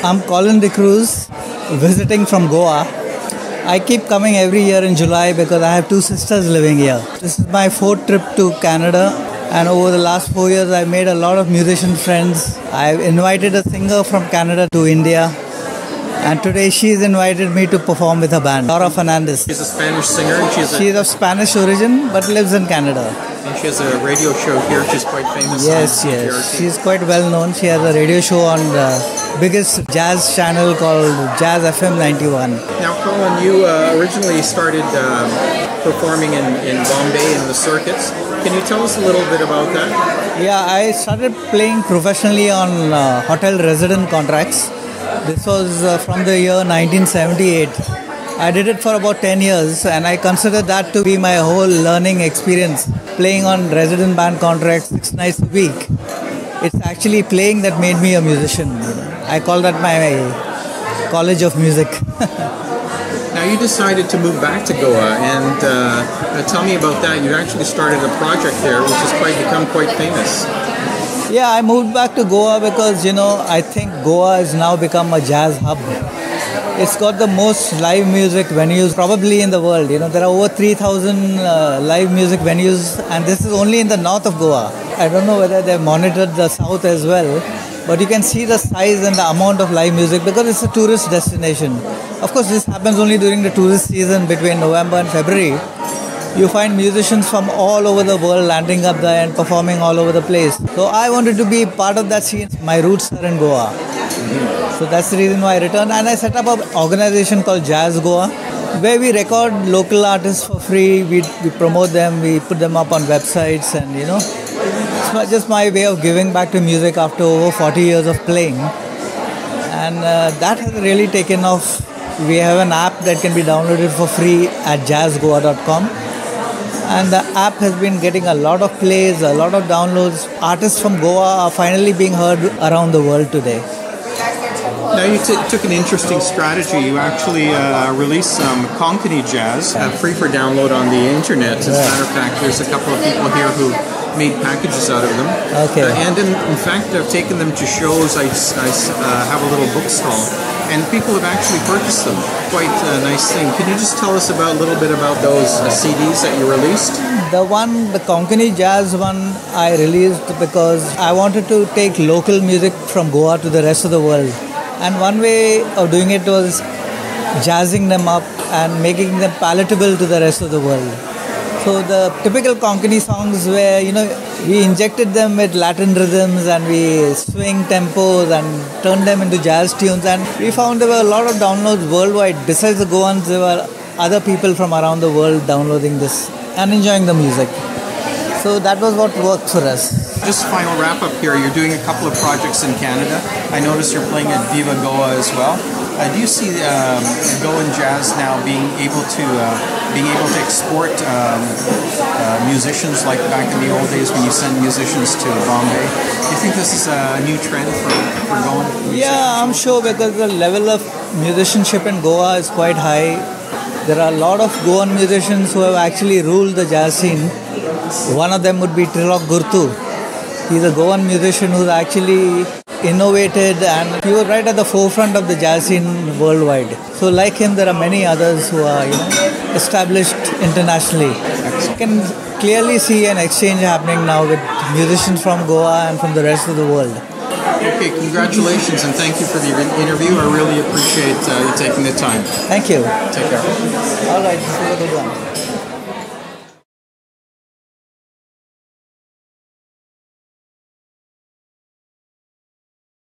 I'm Colin D'Cruz, visiting from Goa. I keep coming every year in July because I have two sisters living here. This is my fourth trip to Canada, and over the last four years, I've made a lot of musician friends. I've invited a singer from Canada to India, and today she's invited me to perform with her band, Laura Fernandez. She's a Spanish singer and she's, a, She's of Spanish origin but lives in Canada. And she has a radio show here. She's quite famous. Yes, yes. CJRT. She's quite well known. She has a radio show on the biggest jazz channel called Jazz FM 91. Now, Colin, you uh, originally started um, performing in, in Bombay in the circuits. Can you tell us a little bit about that? Yeah, I started playing professionally on uh, hotel resident contracts. This was uh, from the year 1978. I did it for about 10 years and I consider that to be my whole learning experience. Playing on resident band contracts six nights a week. It's actually playing that made me a musician. I call that my college of music. Now, you decided to move back to Goa, and uh, tell me about that. You actually started a project there, which has quite become quite famous. Yeah, I moved back to Goa because you know I think Goa has now become a jazz hub. It's got the most live music venues probably in the world. You know there are over 3,000 uh, live music venues, and this is only in the north of Goa. I don't know whether they've monitored the south as well, but you can see the size and the amount of live music because it's a tourist destination. Of course, this happens only during the tourist season between November and February you find musicians from all over the world landing up there and performing all over the place. So I wanted to be part of that scene. My roots are in Goa. So that's the reason why I returned. And I set up an organization called Jazz Goa, where we record local artists for free. We, we promote them, we put them up on websites, and you know, it's just my way of giving back to music after over 40 years of playing. And uh, that has really taken off. We have an app that can be downloaded for free at jazzgoa.com and the app has been getting a lot of plays, a lot of downloads. Artists from Goa are finally being heard around the world today. Now, you t- took an interesting strategy. You actually uh, released some Konkani jazz uh, free for download on the internet. As a matter of fact, there's a couple of people here who made packages out of them. Okay. Uh, and in, in fact, I've taken them to shows. I uh, have a little book stall. And people have actually purchased them. Quite a nice thing. Can you just tell us about a little bit about those uh, CDs that you released? The one, the Konkani Jazz one, I released because I wanted to take local music from Goa to the rest of the world. And one way of doing it was jazzing them up and making them palatable to the rest of the world. So the typical Konkani songs where, you know, we injected them with Latin rhythms and we swing tempos and turned them into jazz tunes and we found there were a lot of downloads worldwide. Besides the Goans, there were other people from around the world downloading this and enjoying the music. So that was what worked for us. Just final wrap up here. You're doing a couple of projects in Canada. I noticed you're playing at Viva Goa as well. Uh, do you see um, Goan jazz now being able to uh, being able to export um, uh, musicians like back in the old days when you send musicians to Bombay? Do you think this is a new trend for, for Goan? Yeah, I'm sure because the level of musicianship in Goa is quite high. There are a lot of Goan musicians who have actually ruled the jazz scene. One of them would be Trilok Gurtu. He's a Goan musician who's actually innovated and he was right at the forefront of the jazz scene worldwide. So like him, there are many others who are you know established internationally. You can clearly see an exchange happening now with musicians from Goa and from the rest of the world. Okay, congratulations and thank you for the interview. I really appreciate uh, you taking the time. Thank you. Take care. All right, this is a good one.